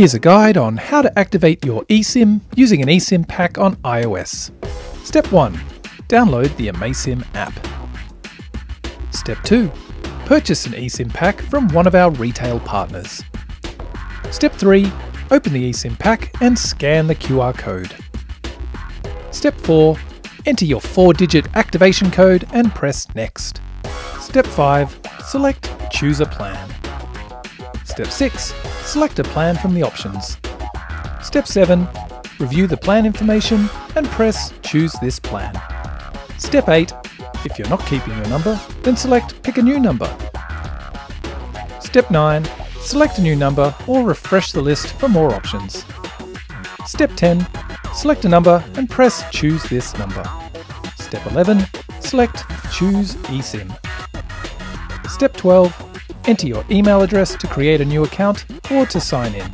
Here's a guide on how to activate your eSIM using an eSIM pack on iOS. Step 1. Download the amaysim app. Step 2. Purchase an eSIM pack from one of our retail partners. Step 3. Open the eSIM pack and scan the QR code. Step 4. Enter your 4-digit activation code and press Next. Step 5. Select Choose a plan. Step 6. Select a plan from the options. Step 7. Review the plan information and press Choose this plan. Step 8. If you're not keeping your number, then select Pick a new number. Step 9. Select a new number or refresh the list for more options. Step 10. Select a number and press Choose this number. Step 11. Select Choose eSIM. Step 12. Enter your email address to create a new account or to sign in.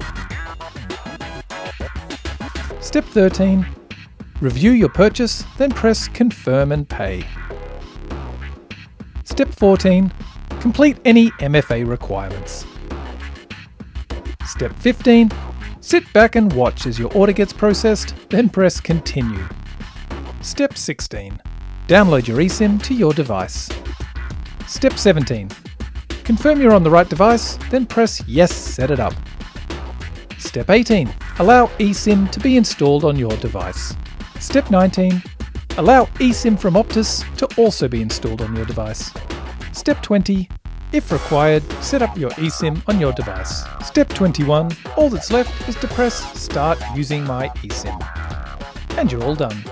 Step 13. Review your purchase, then press Confirm and Pay. Step 14. Complete any MFA requirements. Step 15. Sit back and watch as your order gets processed, then press Continue. Step 16. Download your eSIM to your device. Step 17. Confirm you're on the right device, then press Yes, set it up. Step 18. Allow eSIM to be installed on your device. Step 19. Allow eSIM from Optus to also be installed on your device. Step 20. If required, set up your eSIM on your device. Step 21. All that's left is to press Start using my eSIM. And you're all done.